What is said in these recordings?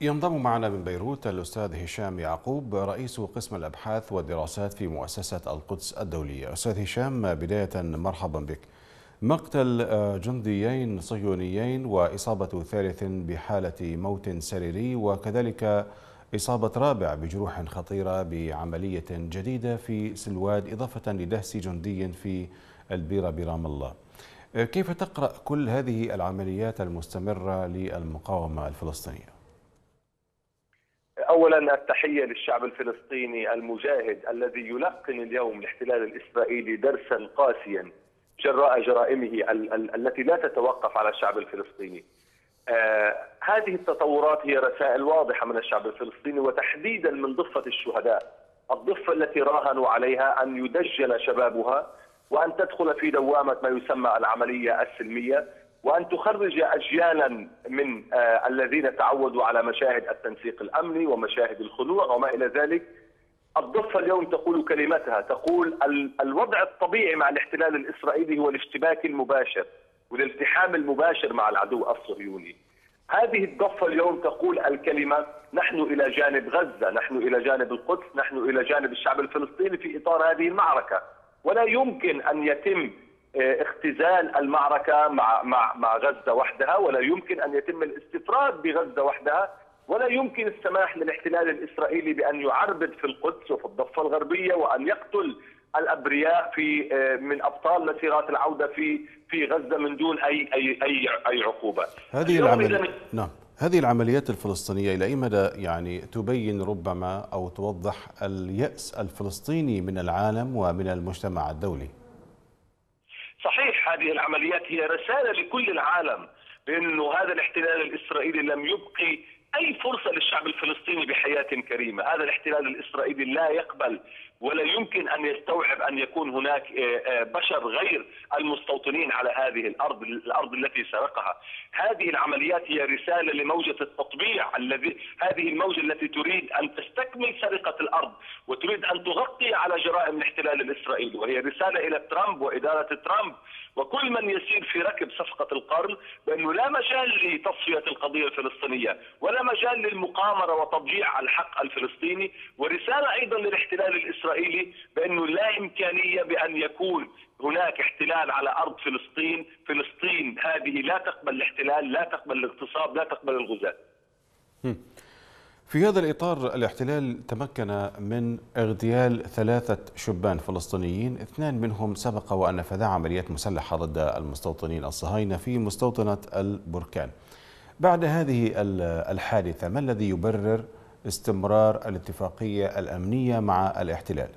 ينضم معنا من بيروت الأستاذ هشام يعقوب رئيس قسم الأبحاث والدراسات في مؤسسة القدس الدولية. أستاذ هشام بداية مرحبا بك. مقتل جنديين صهيونيين وإصابة ثالث بحالة موت سريري وكذلك إصابة رابع بجروح خطيرة بعملية جديدة في سلواد إضافة لدهس جندي في البيرة برام الله. كيف تقرأ كل هذه العمليات المستمرة للمقاومة الفلسطينية؟ اولا التحية للشعب الفلسطيني المجاهد الذي يلقن اليوم الاحتلال الإسرائيلي درسا قاسيا جراء جرائمه ال ال التي لا تتوقف على الشعب الفلسطيني. آه هذه التطورات هي رسائل واضحة من الشعب الفلسطيني وتحديدا من ضفة الشهداء، الضفة التي راهنوا عليها أن يدجن شبابها وأن تدخل في دوامة ما يسمى العملية السلمية وأن تخرج اجيالا من آه الذين تعودوا على مشاهد التنسيق الأمني ومشاهد الخنوع وما إلى ذلك. الضفة اليوم تقول كلمتها تقول الوضع الطبيعي مع الاحتلال الإسرائيلي هو الاشتباك المباشر والالتحام المباشر مع العدو الصهيوني. هذه الضفة اليوم تقول الكلمة نحن إلى جانب غزة نحن إلى جانب القدس نحن إلى جانب الشعب الفلسطيني في إطار هذه المعركة. ولا يمكن أن يتم اختزال المعركة مع, مع, مع غزة وحدها ولا يمكن أن يتم الاستفراد بغزة وحدها ولا يمكن السماح للاحتلال الإسرائيلي بأن يعربد في القدس وفي الضفة الغربية وأن يقتل الأبرياء في من أبطال مسيرات العودة في في غزة من دون اي اي اي أي عقوبة. هذه العمليات نعم هذه العمليات الفلسطينية إلى أي مدى يعني تبين ربما أو توضح اليأس الفلسطيني من العالم ومن المجتمع الدولي؟ صحيح هذه العمليات هي رسالة لكل العالم بانه هذا الاحتلال الإسرائيلي لم يبقي أي فرصة للشعب الفلسطيني بحياه كريمة، هذا الاحتلال الإسرائيلي لا يقبل ولا يمكن أن يستوعب أن يكون هناك بشر غير المستوطنين على هذه الأرض، الأرض التي سرقها. هذه العمليات هي رسالة لموجة التطبيع الذي هذه الموجة التي تريد أن تستكمل سرقة الأرض وتريد أن تغطي على جرائم الاحتلال الإسرائيلي. وهي رسالة إلى ترامب وإدارة ترامب. وكل من يسير في ركب صفقة القرن بأنه لا مجال لتصفية القضية الفلسطينية ولا مجال للمقامرة وتضييع الحق الفلسطيني ورسالة أيضا للاحتلال الإسرائيلي بأنه لا إمكانية بأن يكون هناك احتلال على أرض فلسطين، فلسطين هذه لا تقبل الاحتلال، لا تقبل الاغتصاب، لا تقبل الغزاة. في هذا الإطار الاحتلال تمكن من اغتيال ثلاثة شبان فلسطينيين، اثنان منهم سبق وان نفذا عمليات مسلحة ضد المستوطنين الصهاينة في مستوطنة البركان. بعد هذه الحادثة ما الذي يبرر استمرار الاتفاقية الأمنية مع الاحتلال؟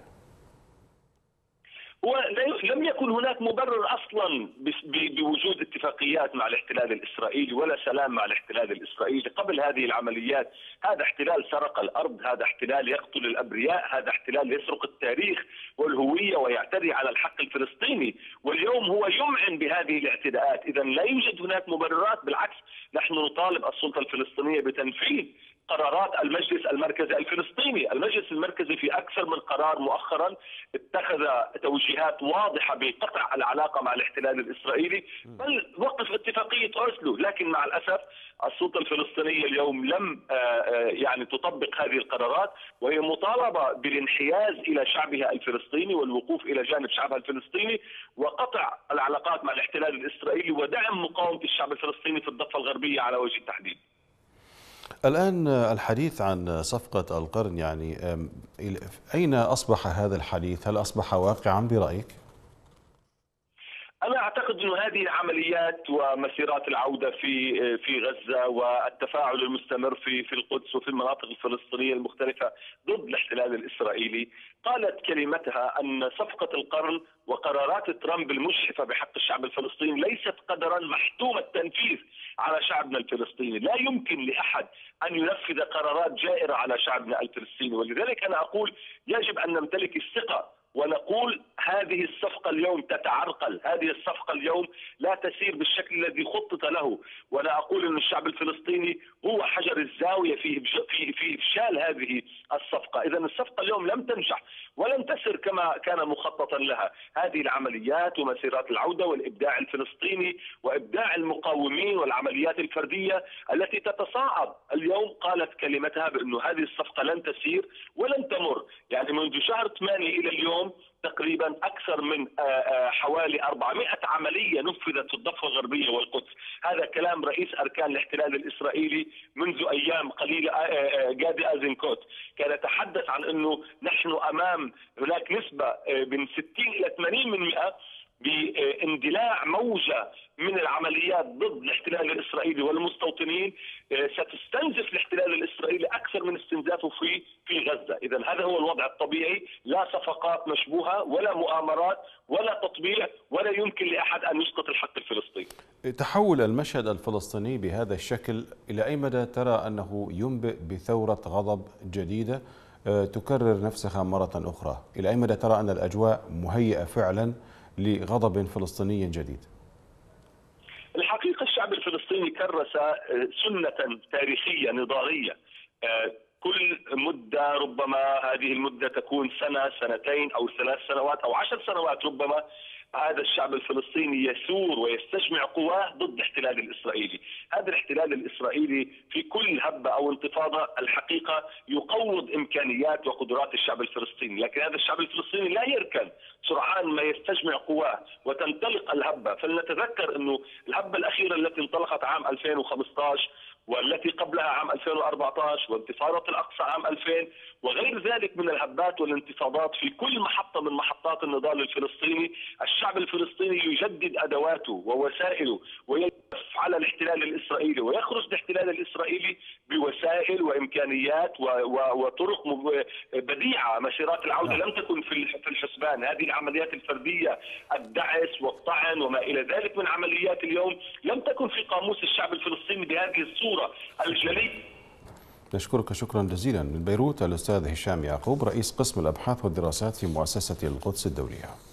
ولم يكن هناك مبرر أصلا بوجود اتفاقيات مع الاحتلال الإسرائيلي ولا سلام مع الاحتلال الإسرائيلي قبل هذه العمليات، هذا احتلال سرق الأرض، هذا احتلال يقتل الأبرياء، هذا احتلال يسرق التاريخ والهوية ويعتدي على الحق الفلسطيني، واليوم هو يمعن بهذه الاعتداءات، اذا لا يوجد هناك مبررات، بالعكس نحن نطالب السلطة الفلسطينية بتنفيذ قرارات المجلس المركزي الفلسطيني، المجلس المركزي في أكثر من قرار مؤخرا اتخذ توجيهات واضحة بقطع العلاقة مع الاحتلال الإسرائيلي، بل وقف اتفاقية أوسلو، لكن مع الأسف السلطة الفلسطينية اليوم لم يعني تطبق هذه القرارات وهي مطالبة بالانحياز إلى شعبها الفلسطيني والوقوف إلى جانب شعبها الفلسطيني وقطع العلاقات مع الاحتلال الإسرائيلي ودعم مقاومة الشعب الفلسطيني في الضفة الغربية على وجه التحديد. الآن الحديث عن صفقة القرن يعني أين أصبح هذا الحديث؟ هل أصبح واقعا برأيك؟ اعتقد انه هذه العمليات ومسيرات العودة في في غزة والتفاعل المستمر في في القدس وفي المناطق الفلسطينية المختلفة ضد الاحتلال الإسرائيلي. قالت كلمتها أن صفقة القرن وقرارات ترامب المجحفه بحق الشعب الفلسطيني ليست قدرا محتوم التنفيذ على شعبنا الفلسطيني، لا يمكن لأحد أن ينفذ قرارات جائرة على شعبنا الفلسطيني، ولذلك أنا أقول يجب أن نمتلك الثقة ونقول هذه الصفقة اليوم تتعرقل. هذه الصفقة اليوم لا تسير بالشكل الذي خطط له. وأنا أقول أن الشعب الفلسطيني هو حجر الزاوية في في إفشال هذه الصفقة. إذا الصفقة اليوم لم تنجح ولن تسر كما كان مخططا لها. هذه العمليات ومسيرات العودة والإبداع الفلسطيني وإبداع المقاومين والعمليات الفردية التي تتصاعد. اليوم قالت كلمتها بأنه هذه الصفقة لن تسير ولن تمر. يعني منذ شهر 8 إلى اليوم تقريبا أكثر من حوالي 400 عملية نفذت في الضفة الغربية والقدس، هذا كلام رئيس أركان الاحتلال الإسرائيلي منذ أيام قليله جادي ازنكوت، كان يتحدث عن إنه نحن أمام هناك نسبة من 60 إلى 80 من 100 باندلاع موجة من العمليات ضد الاحتلال الإسرائيلي والمستوطنين ستستنزف الاحتلال الإسرائيلي أكثر من استنزافه في في غزة، اذا هذا هو الوضع الطبيعي، لا صفقات مشبوهة ولا مؤامرات ولا تطبيع ولا يمكن لأحد أن يسقط الحق الفلسطيني. تحول المشهد الفلسطيني بهذا الشكل إلى أي مدى ترى أنه ينبئ بثورة غضب جديدة تكرر نفسها مرة أخرى؟ إلى أي مدى ترى أن الأجواء مهيئة فعلا لغضب فلسطيني جديد؟ الحقيقة الشعب الفلسطيني كرس سنة تاريخية نضالية كل مدة ربما هذه المدة تكون سنة سنتين أو ثلاث سنوات أو عشر سنوات ربما هذا الشعب الفلسطيني يثور ويستجمع قواه ضد الاحتلال الإسرائيلي، هذا الاحتلال الإسرائيلي في كل هبة أو انتفاضة الحقيقة يقوض إمكانيات وقدرات الشعب الفلسطيني، لكن هذا الشعب الفلسطيني لا يركن سرعان ما يستجمع قواه وتنطلق الهبة، فلنتذكر أنه الهبة الأخيرة التي انطلقت عام 2015 والتي قبلها عام 2014 وانتفاضة الأقصى عام 2000 وغير ذلك من الهبات والانتفاضات في كل محطة من محطات النضال الفلسطيني. الشعب الفلسطيني يجدد أدواته ووسائله ويلف على الاحتلال الإسرائيلي ويخرج الاحتلال الإسرائيلي بوسائل وإمكانيات وطرق بديعة. مسيرات العودة لم تكن في الحسبان. هذه العمليات الفردية الدعس والطعن وما إلى ذلك من عمليات اليوم لم تكن في قاموس الشعب الفلسطيني بهذه الصورة الجلية نشكرك شكرا جزيلا من بيروت الأستاذ هشام يعقوب رئيس قسم الأبحاث والدراسات في مؤسسة القدس الدولية.